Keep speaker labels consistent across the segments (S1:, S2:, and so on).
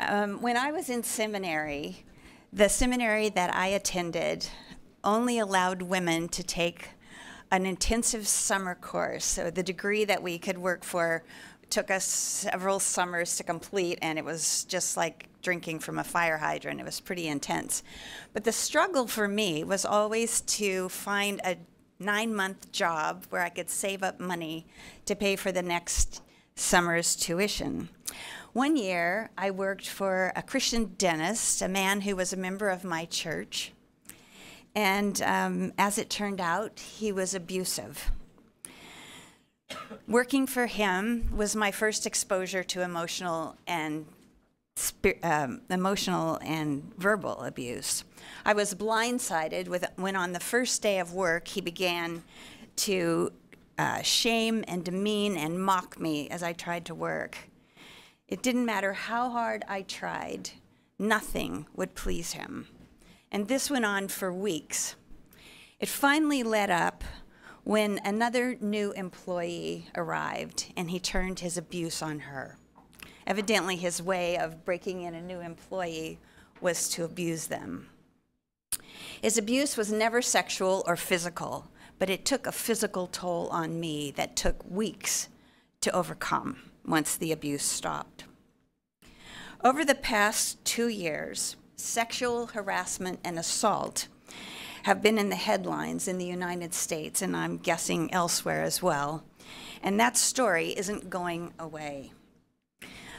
S1: Um, when I was in seminary, the seminary that I attended only allowed women to take an intensive summer course. So the degree that we could work for took us several summers to complete, and it was just like drinking from a fire hydrant. It was pretty intense. But the struggle for me was always to find a nine month job where I could save up money to pay for the next summer's tuition. One year, I worked for a Christian dentist, a man who was a member of my church. And um, as it turned out, he was abusive. Working for him was my first exposure to emotional and um, emotional and verbal abuse. I was blindsided with when on the first day of work he began to uh, shame and demean and mock me as I tried to work. It didn't matter how hard I tried, nothing would please him. And this went on for weeks. It finally let up when another new employee arrived and he turned his abuse on her. Evidently, his way of breaking in a new employee was to abuse them. His abuse was never sexual or physical, but it took a physical toll on me that took weeks to overcome once the abuse stopped. Over the past two years, sexual harassment and assault have been in the headlines in the United States, and I'm guessing elsewhere as well. And that story isn't going away.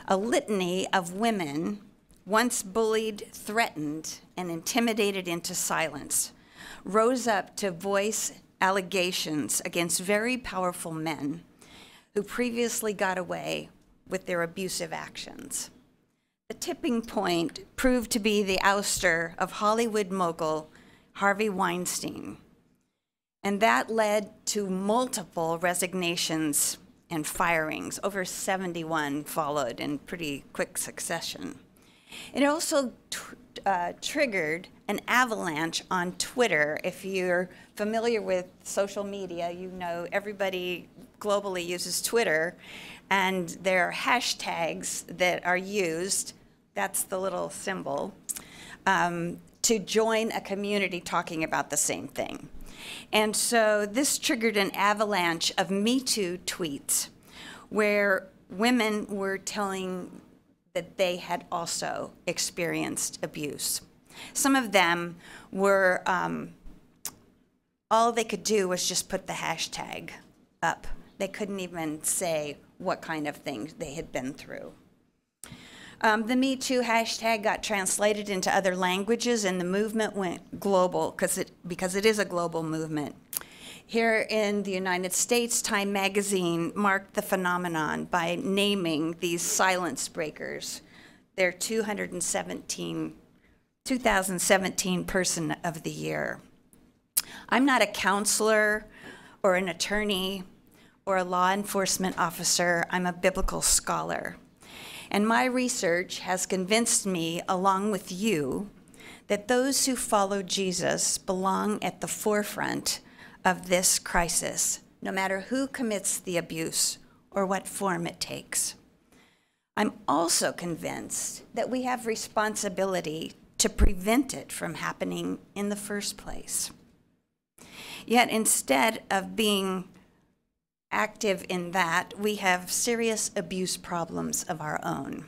S1: A litany of women, once bullied, threatened, and intimidated into silence, rose up to voice allegations against very powerful men who previously got away with their abusive actions. The tipping point proved to be the ouster of Hollywood mogul Harvey Weinstein. And that led to multiple resignations and firings. Over 71 followed in pretty quick succession. It also uh, triggered an avalanche on Twitter. If you're familiar with social media, you know everybody globally uses Twitter, and there are hashtags that are used. That's the little symbol. Um, to join a community talking about the same thing. And so this triggered an avalanche of Me Too tweets where women were telling that they had also experienced abuse. Some of them were, um, all they could do was just put the hashtag up. They couldn't even say what kind of things they had been through. Um, the Me Too hashtag got translated into other languages, and the movement went global because it because it is a global movement. Here in the United States, Time Magazine marked the phenomenon by naming these silence breakers their 217, 2017 Person of the Year. I'm not a counselor or an attorney or a law enforcement officer. I'm a biblical scholar. And my research has convinced me, along with you, that those who follow Jesus belong at the forefront of this crisis, no matter who commits the abuse or what form it takes. I'm also convinced that we have responsibility to prevent it from happening in the first place. Yet instead of being active in that, we have serious abuse problems of our own.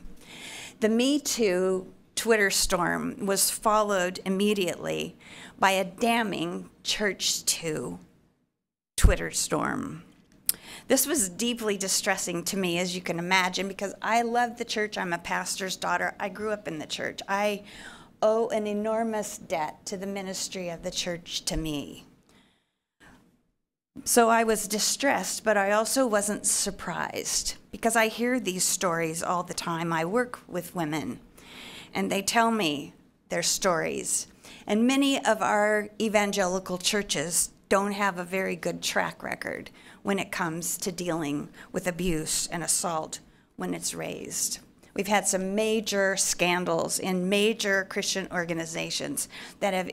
S1: The Me Too Twitter storm was followed immediately by a damning Church Too Twitter storm. This was deeply distressing to me, as you can imagine, because I love the church. I'm a pastor's daughter. I grew up in the church. I owe an enormous debt to the ministry of the church to me. So I was distressed, but I also wasn't surprised because I hear these stories all the time. I work with women, and they tell me their stories. And many of our evangelical churches don't have a very good track record when it comes to dealing with abuse and assault when it's raised. We've had some major scandals in major Christian organizations that have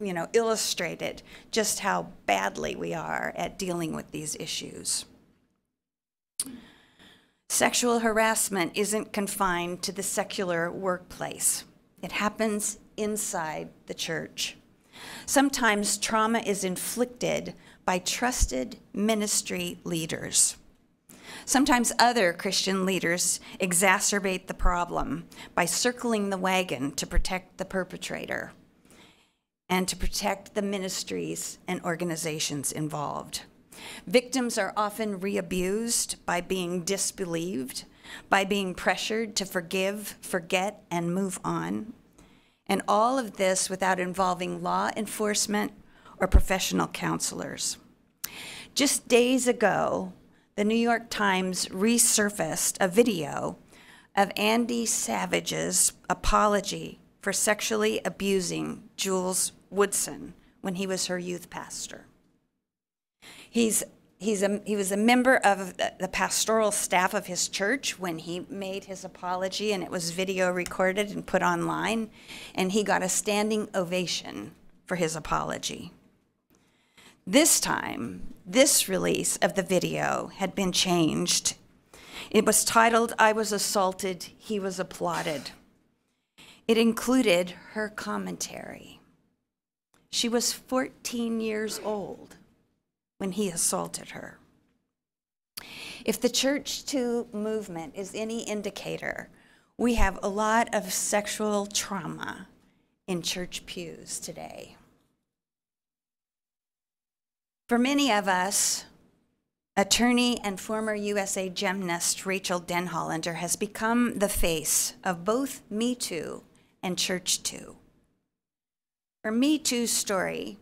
S1: you know, illustrated just how badly we are at dealing with these issues. Sexual harassment isn't confined to the secular workplace. It happens inside the church. Sometimes trauma is inflicted by trusted ministry leaders. Sometimes other Christian leaders exacerbate the problem by circling the wagon to protect the perpetrator and to protect the ministries and organizations involved. Victims are often reabused by being disbelieved, by being pressured to forgive, forget, and move on. And all of this without involving law enforcement or professional counselors. Just days ago, the New York Times resurfaced a video of Andy Savage's apology for sexually abusing Jules Woodson when he was her youth pastor. He's, he's a, he was a member of the, pastoral staff of his church when he made his apology, and it was video recorded and put online, and he got a standing ovation for his apology. This time, this release of the video had been changed. It was titled, I Was Assaulted, He Was Applauded. It included her commentary. She was 14 years old when he assaulted her. If the Church Too movement is any indicator, we have a lot of sexual trauma in church pews today. For many of us, attorney and former USA gymnast Rachael Denhollander has become the face of both Me Too and Church Too. Her Me Too story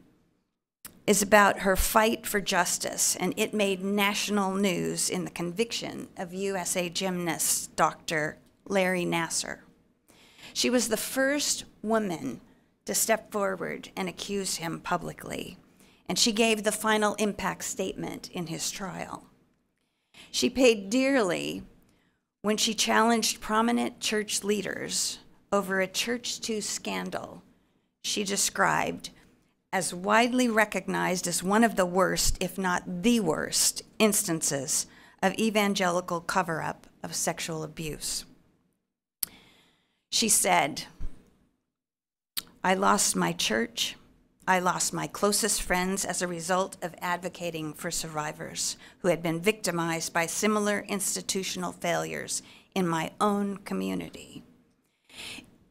S1: is about her fight for justice, and it made national news in the conviction of USA gymnast Dr. Larry Nassar. She was the first woman to step forward and accuse him publicly and she gave the final impact statement in his trial. She paid dearly when she challenged prominent church leaders over a Church Too scandal she described as widely recognized as one of the worst, if not the worst, instances of evangelical cover up of sexual abuse. She said, I lost my church. I lost my closest friends as a result of advocating for survivors who had been victimized by similar institutional failures in my own community.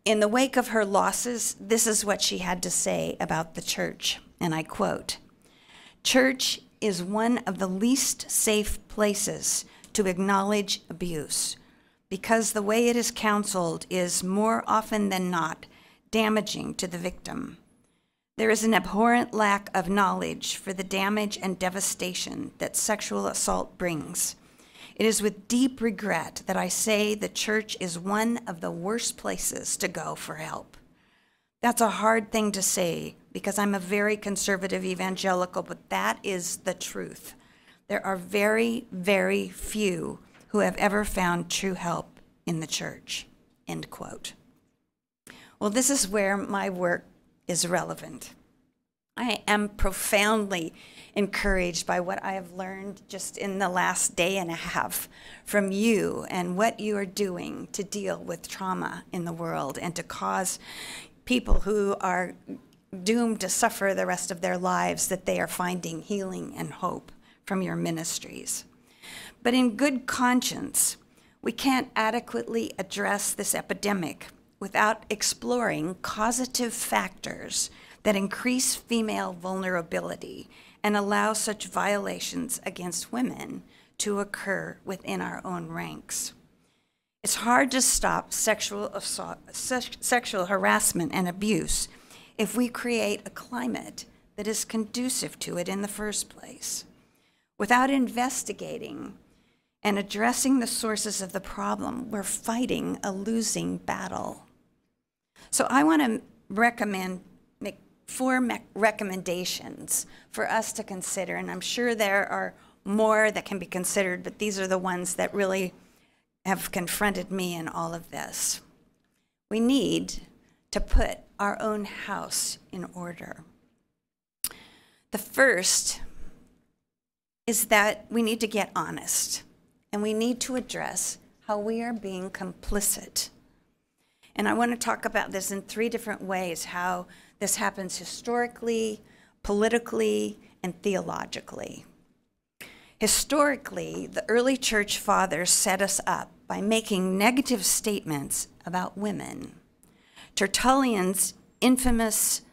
S1: In the wake of her losses, this is what she had to say about the church, and I quote Church is one of the least safe places to acknowledge abuse because the way it is counseled is more often than not damaging to the victim. There is an abhorrent lack of knowledge for the damage and devastation that sexual assault brings. It is with deep regret that I say the church is one of the worst places to go for help. That's a hard thing to say because I'm a very conservative evangelical, but that is the truth. There are very, very few who have ever found true help in the church. End quote. Well, this is where my work is relevant. I am profoundly encouraged by what I have learned just in the last day and a half from you and what you are doing to deal with trauma in the world and to cause people who are doomed to suffer the rest of their lives that they are finding healing and hope from your ministries. But in good conscience, we can't adequately address this epidemic without exploring causative factors that increase female vulnerability and allow such violations against women to occur within our own ranks. It's hard to stop sexual, assault, sexual harassment and abuse if we create a climate that is conducive to it in the first place. Without investigating and addressing the sources of the problem, we're fighting a losing battle. So I want to recommend four me- recommendations for us to consider, and I'm sure there are more that can be considered, but these are the ones that really have confronted me in all of this. We need to put our own house in order. The first is that we need to get honest and we need to address how we are being complicit. And I want to talk about this in three different ways how this happens historically, politically, and theologically. Historically, the early church fathers set us up by making negative statements about women. Tertullian's infamous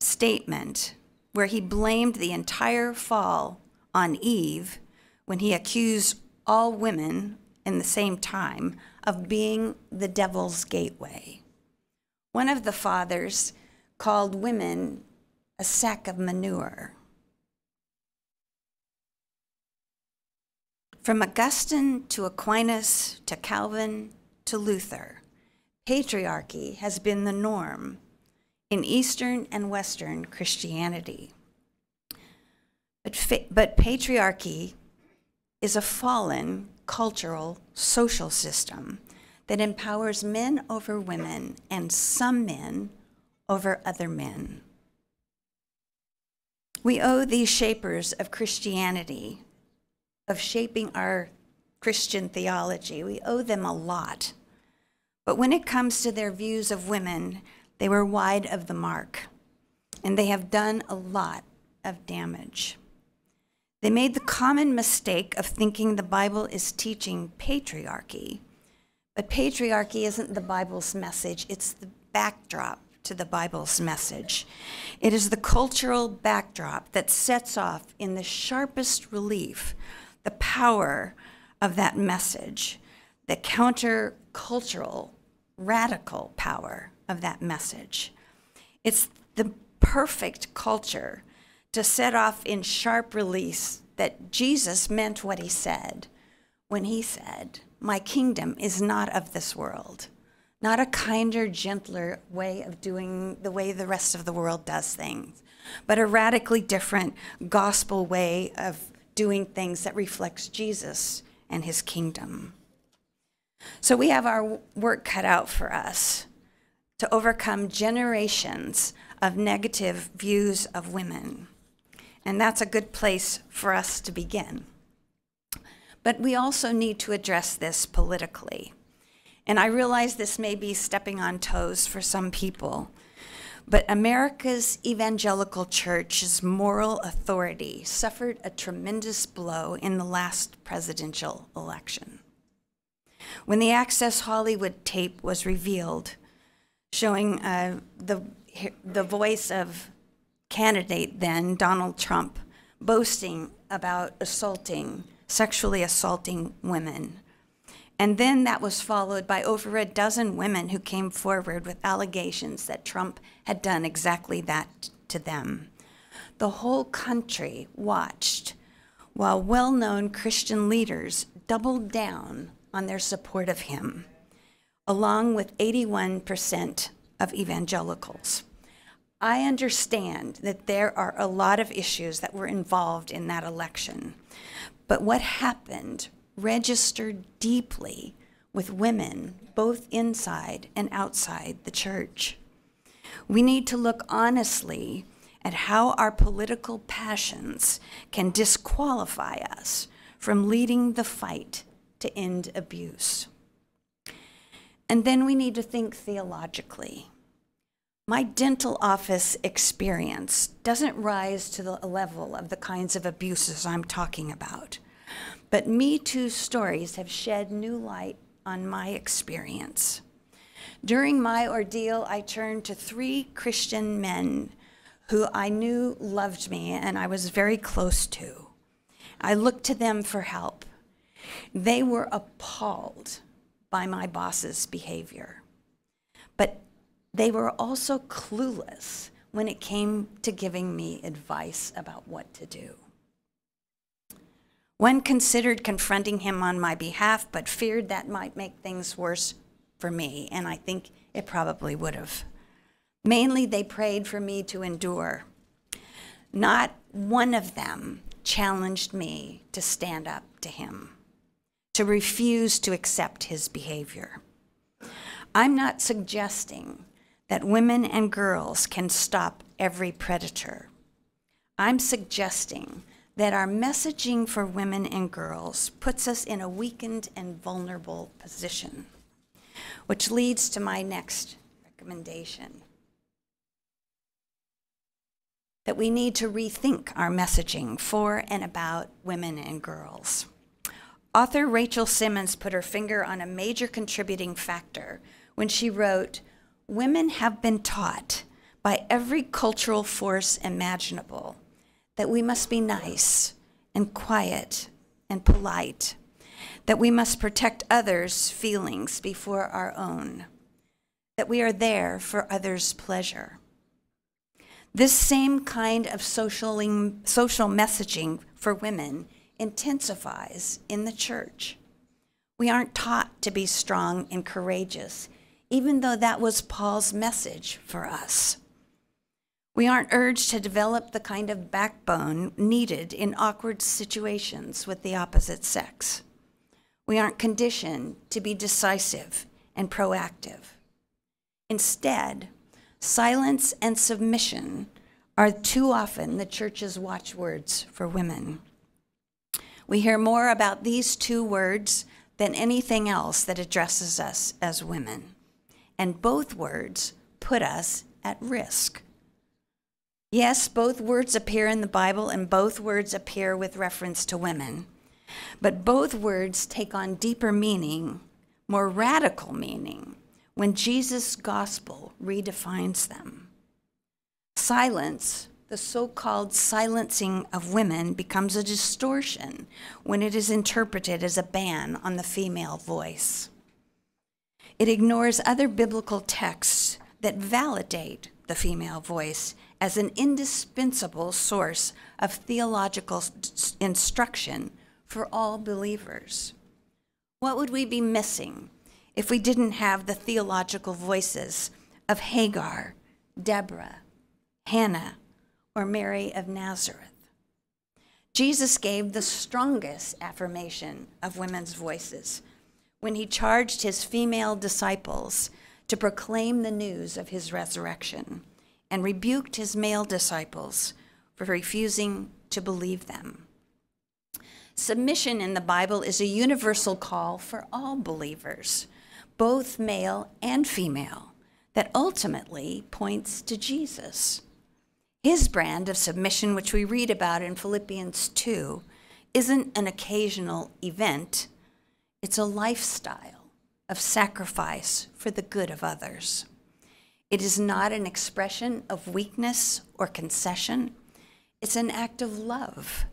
S1: statement, where he blamed the entire fall on Eve when he accused all women in the same time of being the devil's gateway. One of the fathers called women a sack of manure. From Augustine to Aquinas to Calvin to Luther, patriarchy has been the norm in Eastern and Western Christianity. But, but patriarchy is a fallen cultural social system that empowers men over women and some men over other men. We owe these shapers of Christianity, of shaping our Christian theology, we owe them a lot. But when it comes to their views of women, they were wide of the mark, and they have done a lot of damage. They made the common mistake of thinking the Bible is teaching patriarchy. But patriarchy isn't the Bible's message, it's the backdrop to the Bible's message. It is the cultural backdrop that sets off in the sharpest relief the power of that message, the countercultural, radical power of that message. It's the perfect culture to set off in sharp release that Jesus meant what he said when he said, My kingdom is not of this world, not a kinder, gentler way of doing the way the rest of the world does things, but a radically different gospel way of doing things that reflects Jesus and his kingdom. So we have our work cut out for us to overcome generations of negative views of women. And that's a good place for us to begin. But we also need to address this politically. And I realize this may be stepping on toes for some people, but America's evangelical church's moral authority suffered a tremendous blow in the last presidential election. When the Access Hollywood tape was revealed, showing uh, the, the voice of candidate then, Donald Trump, boasting about assaulting, sexually assaulting women. And then that was followed by over a dozen women who came forward with allegations that Trump had done exactly that to them. The whole country watched while well known Christian leaders doubled down on their support of him, along with 81% of evangelicals. I understand that there are a lot of issues that were involved in that election. But what happened registered deeply with women, both inside and outside the church. We need to look honestly at how our political passions can disqualify us from leading the fight to end abuse. And then we need to think theologically. My dental office experience doesn't rise to the level of the kinds of abuses I'm talking about. But Me Too stories have shed new light on my experience. During my ordeal, I turned to three Christian men who I knew loved me and I was very close to. I looked to them for help. They were appalled by my boss's behavior. But they were also clueless when it came to giving me advice about what to do. One considered confronting him on my behalf, but feared that might make things worse for me, and I think it probably would have. Mainly, they prayed for me to endure. Not one of them challenged me to stand up to him, to refuse to accept his behavior. I'm not suggesting that women and girls can stop every predator. I'm suggesting that our messaging for women and girls puts us in a weakened and vulnerable position, which leads to my next recommendation that we need to rethink our messaging for and about women and girls. Author Rachel Simmons put her finger on a major contributing factor when she wrote Women have been taught by every cultural force imaginable that we must be nice and quiet and polite, that we must protect others' feelings before our own, that we are there for others' pleasure. This same kind of social messaging for women intensifies in the church. We aren't taught to be strong and courageous, even though that was Paul's message for us. We aren't urged to develop the kind of backbone needed in awkward situations with the opposite sex. We aren't conditioned to be decisive and proactive. Instead, silence and submission are too often the church's watchwords for women. We hear more about these two words than anything else that addresses us as women. And both words put us at risk. Yes, both words appear in the Bible and both words appear with reference to women. But both words take on deeper meaning, more radical meaning, when Jesus' gospel redefines them. Silence, the so called silencing of women, becomes a distortion when it is interpreted as a ban on the female voice. It ignores other biblical texts that validate the female voice as an indispensable source of theological instruction for all believers. What would we be missing if we didn't have the theological voices of Hagar, Deborah, Hannah, or Mary of Nazareth? Jesus gave the strongest affirmation of women's voices when he charged his female disciples to proclaim the news of his resurrection and rebuked his male disciples for refusing to believe them. Submission in the Bible is a universal call for all believers, both male and female, that ultimately points to Jesus. His brand of submission, which we read about in Philippians 2, isn't an occasional event, it's a lifestyle of sacrifice for the good of others. It is not an expression of weakness or concession. It's an act of love,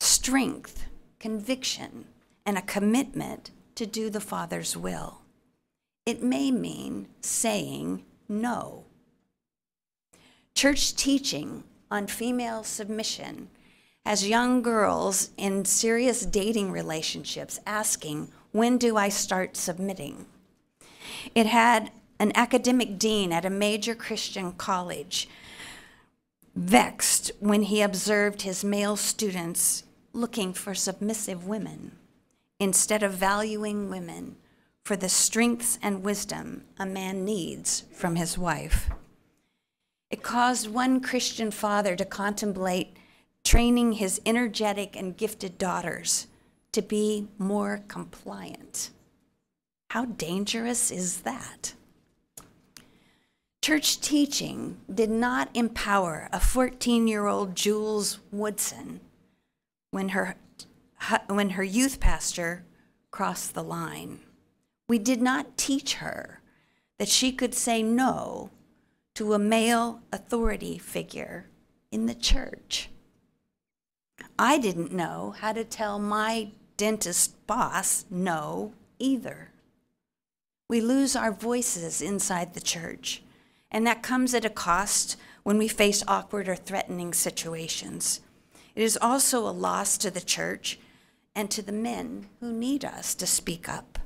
S1: strength, conviction, and a commitment to do the Father's will. It may mean saying no. Church teaching on female submission has young girls in serious dating relationships asking, When do I start submitting? It had an academic dean at a major Christian college, vexed when he observed his male students looking for submissive women instead of valuing women for the strengths and wisdom a man needs from his wife. It caused one Christian father to contemplate training his energetic and gifted daughters to be more compliant. How dangerous is that? Church teaching did not empower a 14 year old Jules Woodson when her, when her youth pastor crossed the line. We did not teach her that she could say no to a male authority figure in the church. I didn't know how to tell my dentist boss no either. We lose our voices inside the church and that comes at a cost when we face awkward or threatening situations. It is also a loss to the church and to the men who need us to speak up.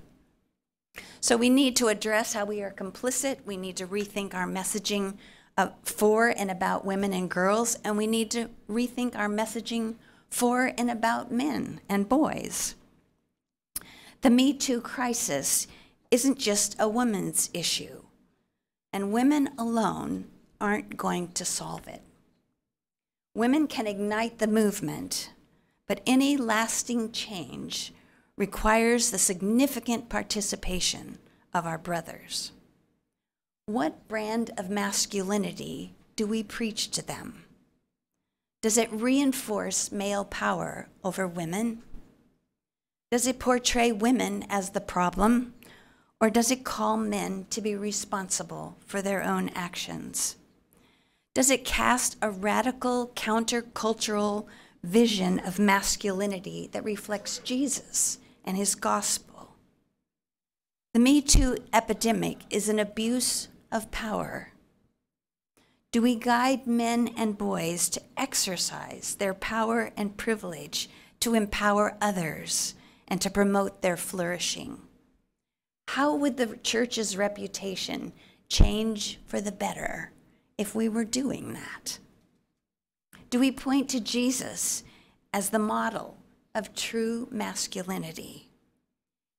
S1: So we need to address how we are complicit. We need to rethink our messaging uh, for and about women and girls, and we need to rethink our messaging for and about men and boys. The Me Too crisis isn't just a women's issue and women alone aren't going to solve it. Women can ignite the movement, But any lasting change requires the significant participation of our brothers. What brand of masculinity do we preach to them? Does it reinforce male power over women? Does it portray women as the problem? Or does it call men to be responsible for their own actions? Does it cast a radical countercultural vision of masculinity that reflects Jesus and his gospel? The Me Too epidemic is an abuse of power. Do we guide men and boys to exercise their power and privilege to empower others and to promote their flourishing? How would the church's reputation change for the better if we were doing that? Do we point to Jesus as the model of true masculinity?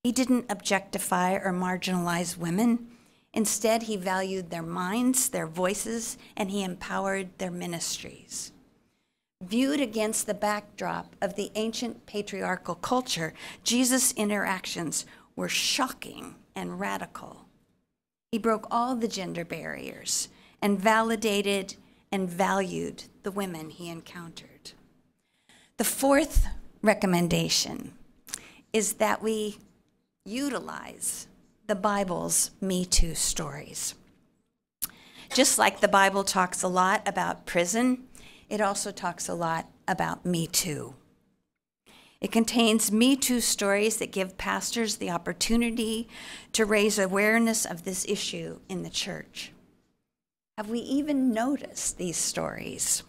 S1: He didn't objectify or marginalize women. Instead, he valued their minds, their voices, and he empowered their ministries. Viewed against the backdrop of the ancient patriarchal culture, Jesus' interactions were shocking and radical. He broke all the gender barriers and validated and valued the women he encountered. The fourth recommendation is that we utilize the Bible's Me Too stories. Just like the Bible talks a lot about prison, it also talks a lot about Me Too. It contains Me Too stories that give pastors the opportunity to raise awareness of this issue in the church. Have we even noticed these stories?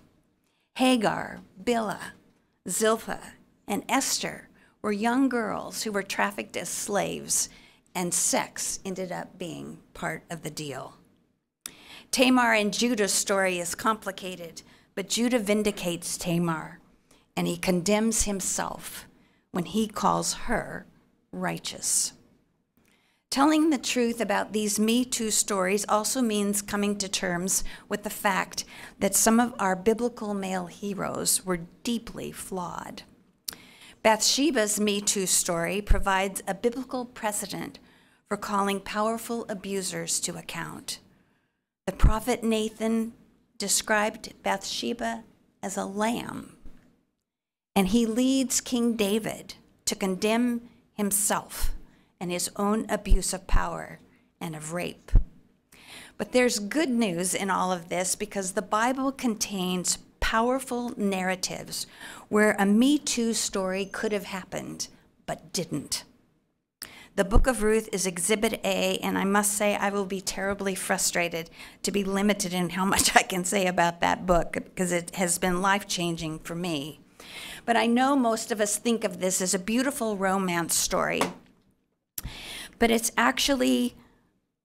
S1: Hagar, Bilhah, Zilpah, and Esther were young girls who were trafficked as slaves, and sex ended up being part of the deal. Tamar and Judah's story is complicated, but Judah vindicates Tamar and he condemns himself when he calls her righteous. Telling the truth about these Me Too stories also means coming to terms with the fact that some of our biblical male heroes were deeply flawed. Bathsheba's Me Too story provides a biblical precedent for calling powerful abusers to account. The prophet Nathan described Bathsheba as a lamb and he leads King David to condemn himself and his own abuse of power and of rape. But there's good news in all of this because the Bible contains powerful narratives where a Me Too story could have happened but didn't. The book of Ruth is exhibit A, and I must say I will be terribly frustrated to be limited in how much I can say about that book because it has been life changing for me. But I know most of us think of this as a beautiful romance story. But it's actually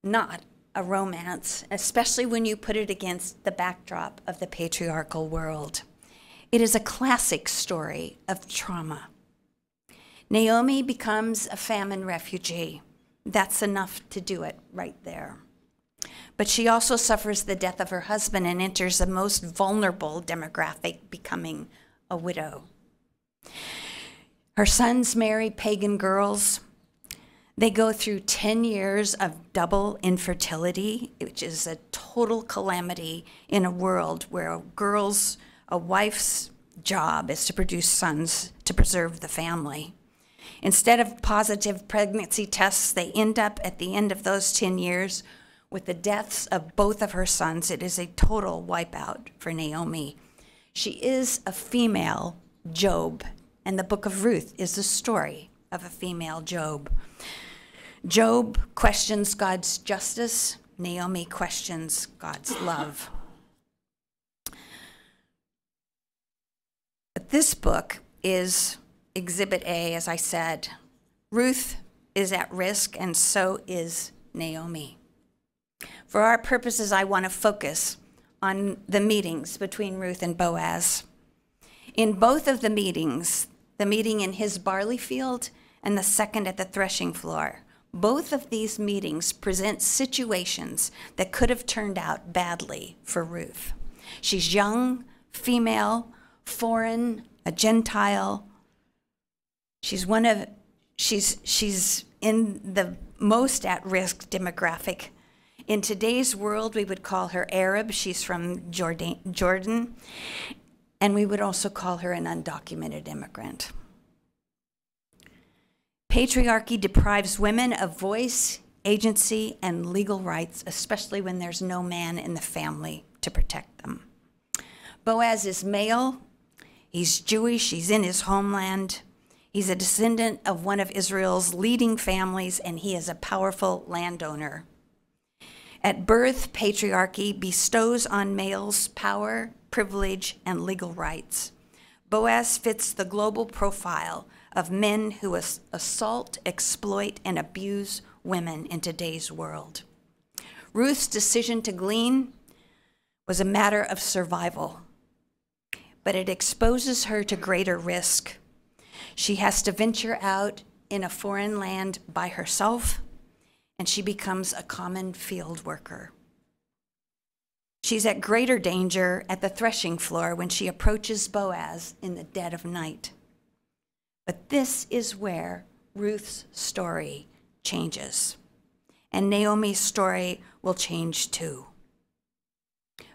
S1: not a romance, especially when you put it against the backdrop of the patriarchal world. It is a classic story of trauma. Naomi becomes a famine refugee. That's enough to do it right there. But she also suffers the death of her husband and enters a most vulnerable demographic, becoming a widow. Her sons marry pagan girls. They go through 10 years of double infertility, which is a total calamity in a world where a girl's, a wife's job is to produce sons to preserve the family. Instead of positive pregnancy tests, they end up at the end of those 10 years with the deaths of both of her sons. It is a total wipeout for Naomi. She is a female Job, and the book of Ruth is the story of a female Job. Job questions God's justice, Naomi questions God's love. But this book is Exhibit A, as I said. Ruth is at risk, and so is Naomi. For our purposes, I want to focus on the meetings between Ruth and Boaz. In both of the meetings, the meeting in his barley field and the second at the threshing floor, both of these meetings present situations that could have turned out badly for Ruth. She's young, female, foreign, a Gentile, She's one of she's she's in the most at-risk demographic. In today's world, we would call her Arab. She's from Jordan, Jordan, and we would also call her an undocumented immigrant. Patriarchy deprives women of voice, agency, and legal rights, especially when there's no man in the family to protect them. Boaz is male, he's Jewish, he's in his homeland. He's a descendant of one of Israel's leading families, and he is a powerful landowner. At birth, patriarchy bestows on males power, privilege, and legal rights. Boaz fits the global profile of men who assault, exploit, and abuse women in today's world. Ruth's decision to glean was a matter of survival, but it exposes her to greater risk. She has to venture out in a foreign land by herself, and she becomes a common field worker. She's at greater danger at the threshing floor when she approaches Boaz in the dead of night. But this is where Ruth's story changes. And Naomi's story will change too.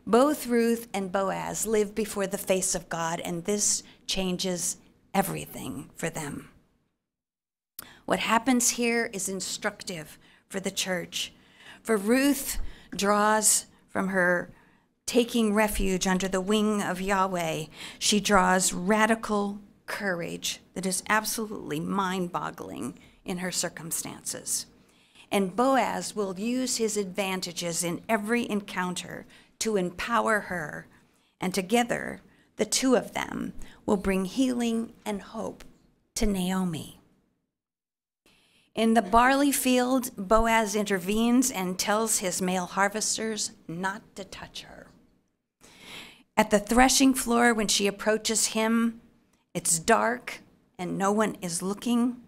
S1: Both Ruth and Boaz live before the face of God, and this changes everything for them. What happens here is instructive for the church. For Ruth draws from her taking refuge under the wing of Yahweh, she draws radical courage that is absolutely mind boggling in her circumstances. And Boaz will use his advantages in every encounter to empower her, and together, the two of them will bring healing and hope to Naomi. In the barley field, Boaz intervenes and tells his male harvesters not to touch her. At the threshing floor, when she approaches him, it's dark and no one is looking.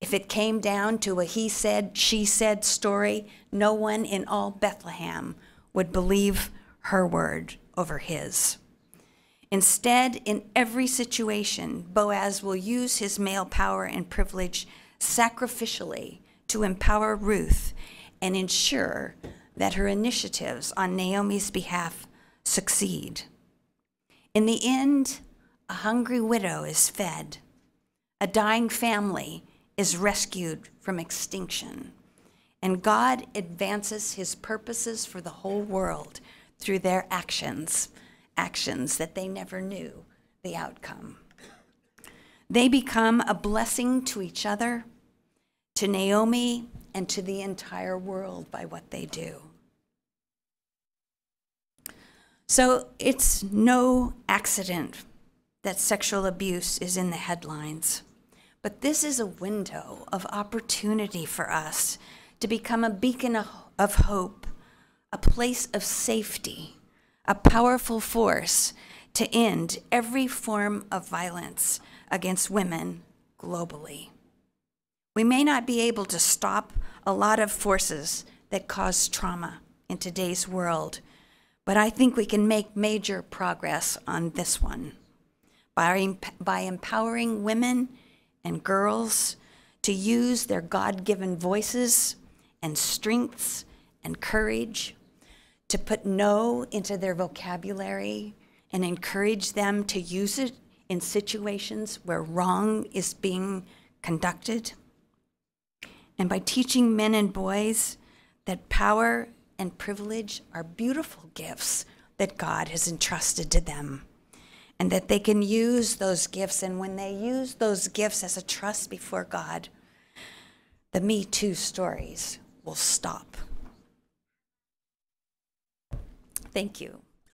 S1: If it came down to a he said, she said story, no one in all Bethlehem would believe her word over his. Instead, in every situation, Boaz will use his male power and privilege sacrificially to empower Ruth and ensure that her initiatives on Naomi's behalf succeed. In the end, a hungry widow is fed, a dying family is rescued from extinction, and God advances his purposes for the whole world through their actions, actions that they never knew the outcome. They become a blessing to each other, to Naomi, and to the entire world by what they do. So it's no accident that sexual abuse is in the headlines. But this is a window of opportunity for us to become a beacon of hope, a place of safety, a powerful force to end every form of violence against women globally. We may not be able to stop a lot of forces that cause trauma in today's world, but I think we can make major progress on this one by, by empowering women and girls to use their God given voices and strengths and courage, to put no into their vocabulary and encourage them to use it in situations where wrong is being conducted. And by teaching men and boys that power and privilege are beautiful gifts that God has entrusted to them and that they can use those gifts. And when they use those gifts as a trust before God, the Me Too stories will stop. Thank you.